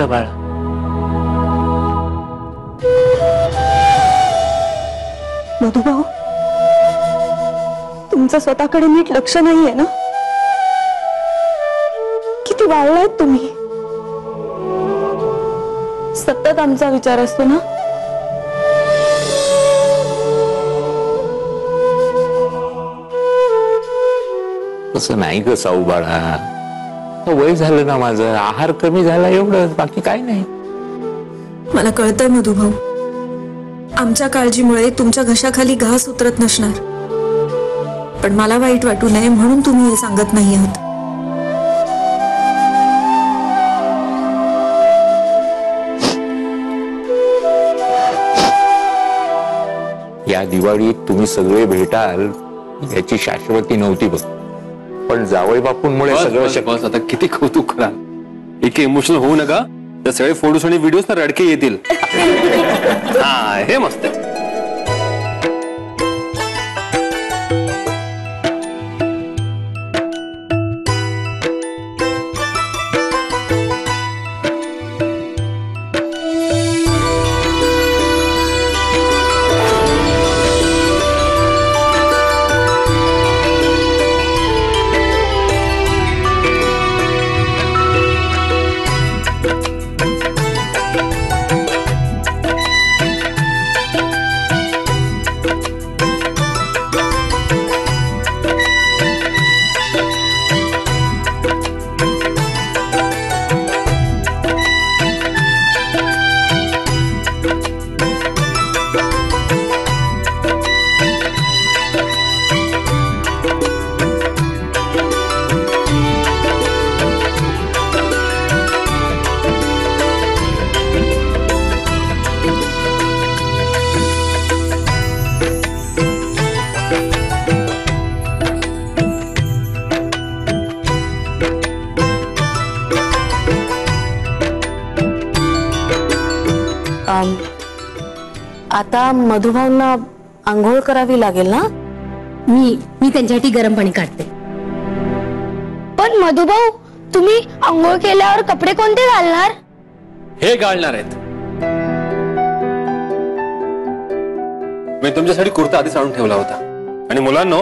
झालं बाळा. मधुभाऊ तुमचं स्वतःकडे नीट लक्ष नाहीये ना? किती वाळलायत तुम्ही. सतत आमचा विचार असतो ना? तसं नाही ग साऊ बाळा. वय झालं ना माझं. आहार कमी झाला एवढं बाकी काय नाही. मला कळतंय मधुभाऊ. आमच्या काळजीमुळे तुमच्या घशाखाली घास उतरत नसणार. पण मला वाईट वाटू नये म्हणून तुम्ही हे सांगत नाही आहात. या दिवाळीत तुम्ही सगळे भेटाल याची शाश्वती नव्हती बघ. पण जावई बापूंमुळे सगळं बस, आता किती कौतुक करा एक इमोशनल होऊ नका. तर सगळे फोटोज आणि व्हिडिओज ना रडके येतील. हा हे मस्त आहे. आता मधुभाऊंना आंघोळ करावी लागेल ना? मी मी त्यांच्यासाठी गरम पाणी काढते. पण मधुभाऊ तुम्ही आंघोळ केल्यावर कपडे कोणते घालणार? हे गाळणार आहेत. मी तुमच्यासाठी कुर्ता आधीच आणून ठेवला होता. आणि मुलांनो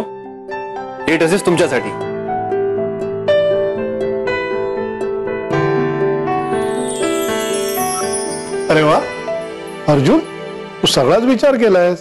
हे ड्रेसेस तुमच्यासाठी. अरे वा. अर्जुन तू सगळाच विचार केलायस.